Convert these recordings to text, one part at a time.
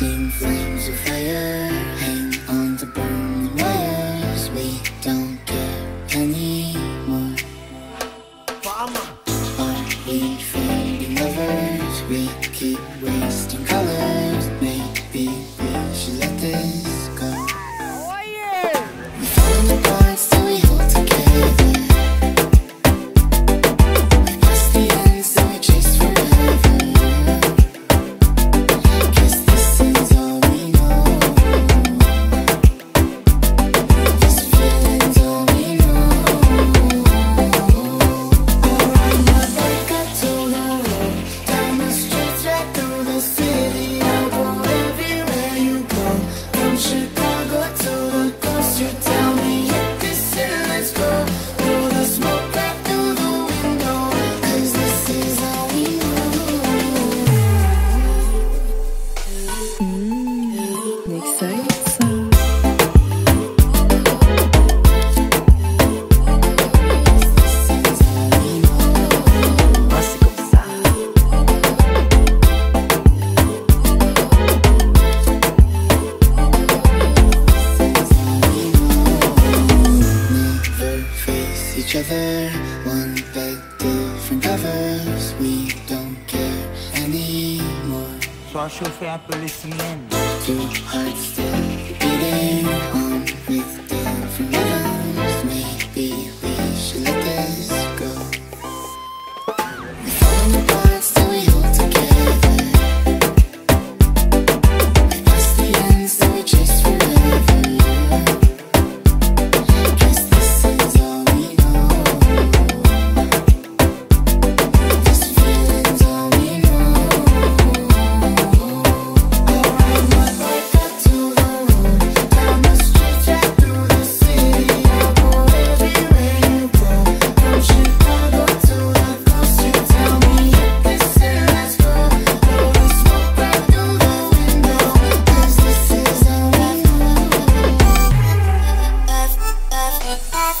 Fighting flames of fire. Hang on to burning wires. We don't care anymore. Farmer Are we friendly lovers? We keep waiting. each other. One bed, different covers. We don't care anymore. So I should say I listening Two hearts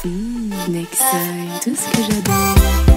Mmh, Nekside, tout ce que j'adore.